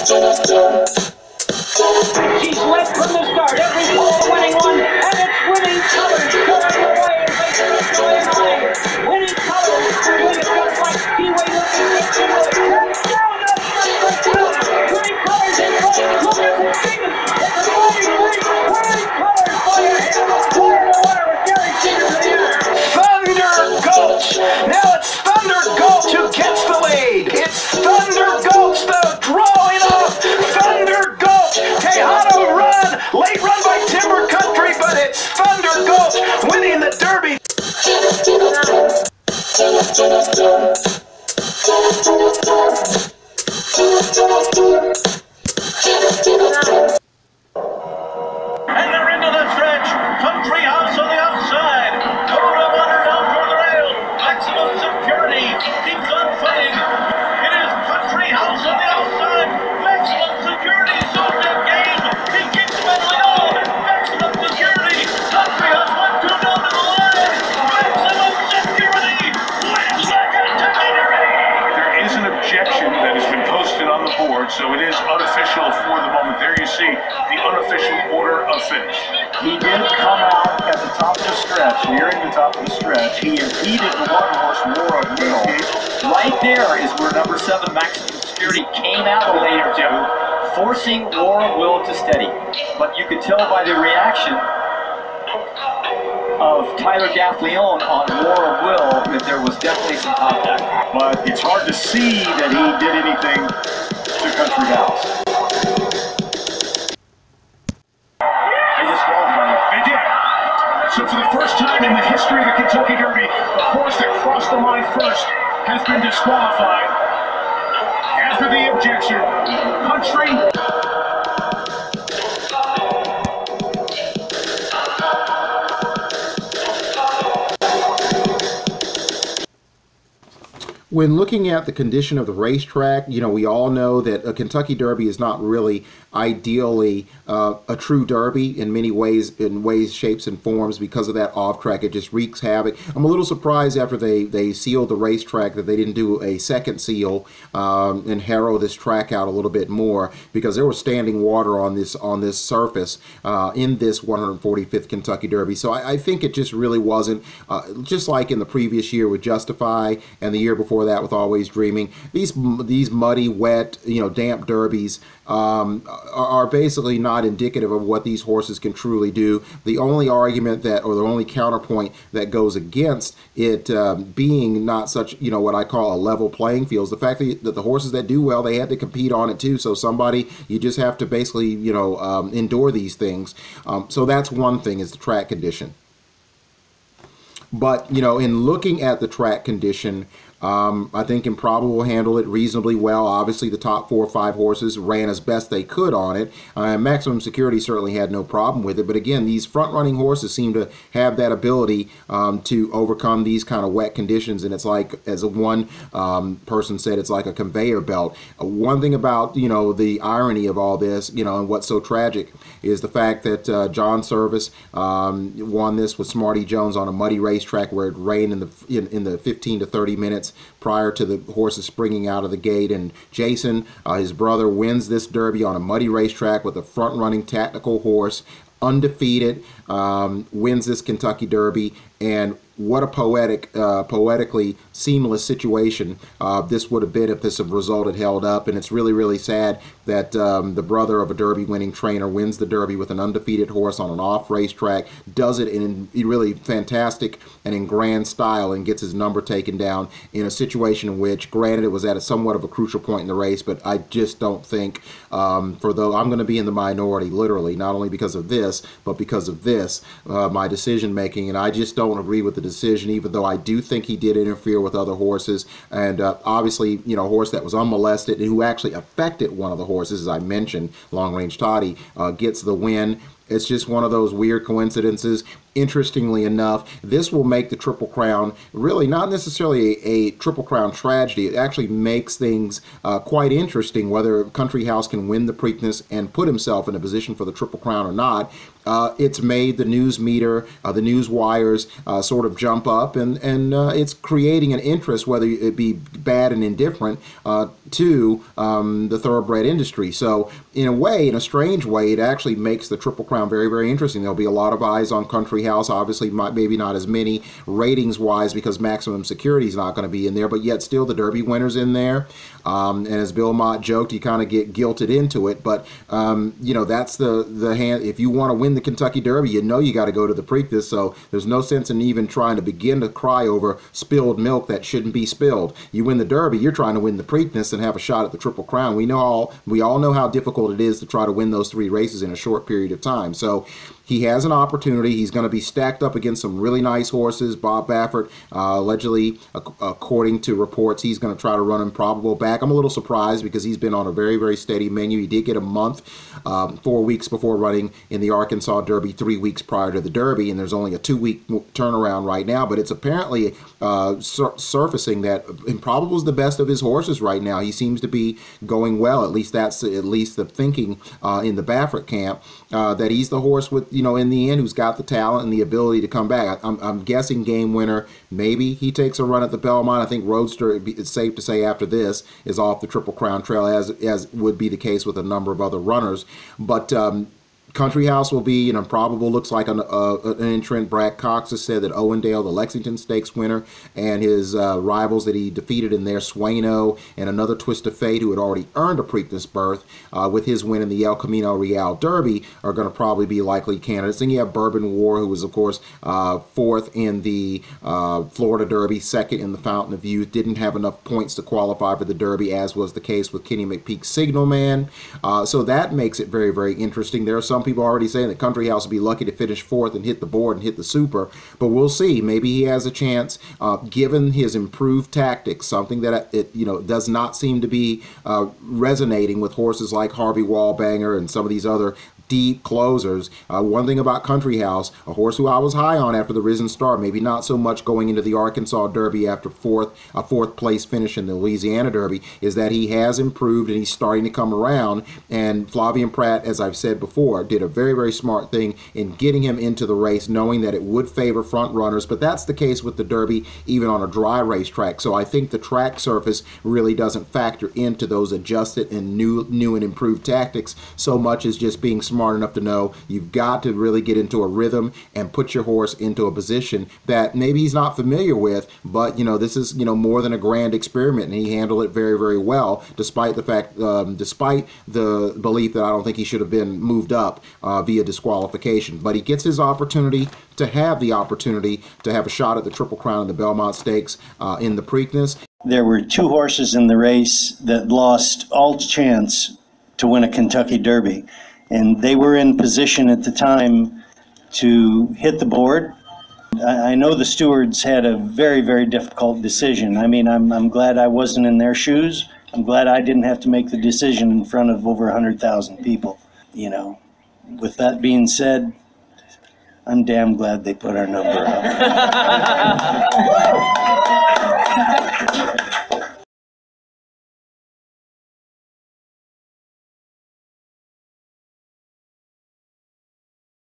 She's led from the start. Every pole winning one, and it's winning colors. Going away. Winning colors. Winning just like Kiwi looking He did come out at the top of the stretch, nearing the top of the stretch. He impeded the one horse War of Will. Right there is where number seven Maximum Security came out of lane two, forcing War of Will to steady. But you could tell by the reaction of Tyler Gaffalione on War of Will that there was definitely some contact. But it's hard to see that he did anything to Country House. History of the Kentucky Derby, the horse that crossed the line first has been disqualified. After the objection, Country When looking at the condition of the racetrack, you know, we all know that a Kentucky Derby is not really ideally uh, a true Derby in many ways, in ways, shapes, and forms because of that off track. It just wreaks havoc. I'm a little surprised after they, they sealed the racetrack that they didn't do a second seal um, and harrow this track out a little bit more because there was standing water on this on this surface uh, in this 145th Kentucky Derby. So I, I think it just really wasn't uh, just like in the previous year with Justify and the year before that with Always Dreaming. These these muddy, wet, you know, damp derbies um, are, are basically not indicative of what these horses can truly do. The only argument that, or the only counterpoint that goes against it um, being not such, you know, what I call a level playing field is the fact that, that the horses that do well, they had to compete on it too. So somebody, you just have to basically, you know, um, endure these things. Um, so that's one thing is the track condition. But, you know, in looking at the track condition, um, I think Improbable will handle it reasonably well. Obviously, the top four or five horses ran as best they could on it. Uh, Maximum Security certainly had no problem with it. But again, these front-running horses seem to have that ability um, to overcome these kind of wet conditions. And it's like, as one um, person said, it's like a conveyor belt. Uh, one thing about you know the irony of all this, you know, and what's so tragic is the fact that uh, John Servis um, won this with Smarty Jones on a muddy racetrack where it rained in the in, in the 15 to 30 minutes prior to the horses springing out of the gate. And Jason, uh, his brother, wins this Derby on a muddy racetrack with a front-running tactical horse, undefeated, um, wins this Kentucky Derby, and what a poetic, uh, poetically seamless situation uh, this would have been if this result had held up. And it's really, really sad that um, the brother of a Derby winning trainer wins the Derby with an undefeated horse on an off racetrack, does it in really fantastic and in grand style, and gets his number taken down in a situation in which, granted, it was at a somewhat of a crucial point in the race, but I just don't think, um, for though I'm going to be in the minority, literally, not only because of this, but because of this, uh, my decision making, and I just don't agree with the decision, even though I do think he did interfere with other horses, and uh, obviously, you know, a horse that was unmolested and who actually affected one of the horses, as I mentioned, Long Range Toddy, uh, gets the win It's just one of those weird coincidences. Interestingly enough, this will make the Triple Crown really not necessarily a, a Triple Crown tragedy. It actually makes things uh, quite interesting whether Country House can win the Preakness and put himself in a position for the Triple Crown or not. Uh, it's made the news meter, uh, the news wires uh, sort of jump up, and and uh, it's creating an interest, whether it be bad and indifferent, uh, to um, the thoroughbred industry. So in a way, in a strange way, it actually makes the Triple Crown very very interesting. There'll be a lot of eyes on Country House. Obviously, might, maybe not as many ratings wise because Maximum Security is not going to be in there, but yet still the Derby winners in there. Um, and as Bill Mott joked, you kind of get guilted into it. But um, you know that's the the hand. If you want to win the Kentucky Derby, you know you got to go to the Preakness. So there's no sense in even trying to begin to cry over spilled milk that shouldn't be spilled. You win the Derby, you're trying to win the Preakness and have a shot at the Triple Crown. We know all we all know how difficult it is to try to win those three races in a short period of time. So he has an opportunity. He's going to be stacked up against some really nice horses. Bob Baffert, uh, allegedly, ac- according to reports, he's going to try to run improbable back. I'm a little surprised because he's been on a very, very steady menu. He did get a month, um, four weeks before running in the Arkansas Derby, three weeks prior to the Derby, and there's only a two-week turnaround right now. But it's apparently uh, sur- surfacing that improbable is the best of his horses right now. He seems to be going well. At least that's at least the thinking uh, in the Baffert camp uh, that he's the horse with you know in the end who's got the talent and the ability to come back. I, I'm, I'm guessing game winner. Maybe he takes a run at the Belmont. I think Roadster. It's safe to say after this is off the Triple Crown Trail, as as would be the case with a number of other runners. But um, Country House will be an improbable, looks like an, uh, an entrant. Brad Cox has said that Owendale, the Lexington Stakes winner, and his uh, rivals that he defeated in there, Sueño and Anothertwistafate, who had already earned a Preakness berth uh, with his win in the El Camino Real Derby, are going to probably be likely candidates. Then you have Bourbon War, who was, of course, uh, fourth in the uh, Florida Derby, second in the Fountain of Youth, didn't have enough points to qualify for the Derby, as was the case with Kenny McPeek's Signalman. Uh, so that makes it very, very interesting. There are some people already saying that Country House would be lucky to finish fourth and hit the board and hit the super, but we'll see. Maybe he has a chance, uh, given his improved tactics, something that it you know does not seem to be uh, resonating with horses like Harvey Wallbanger and some of these other deep closers. Uh, one thing about Country House, a horse who I was high on after the Risen Star, maybe not so much going into the Arkansas Derby after fourth a fourth place finish in the Louisiana Derby, is that he has improved and he's starting to come around. And Flavien Prat, as I've said before, did a very very smart thing in getting him into the race, knowing that it would favor front runners. But that's the case with the Derby, even on a dry racetrack. So I think the track surface really doesn't factor into those adjusted and new new and improved tactics so much as just being smart enough to know you've got to really get into a rhythm and put your horse into a position that maybe he's not familiar with, but you know this is you know more than a grand experiment, and he handled it very very well, despite the fact, um, despite the belief that I don't think he should have been moved up uh, via disqualification. But he gets his opportunity to have the opportunity to have a shot at the Triple Crown and the Belmont Stakes uh, in the Preakness. There were two horses in the race that lost all chance to win a Kentucky Derby. And they were in position at the time to hit the board. I I know the stewards had a very, very difficult decision. I mean, I'm, I'm glad I wasn't in their shoes. I'm glad I didn't have to make the decision in front of over 100,000 people, you know. With that being said, I'm damn glad they put our number up.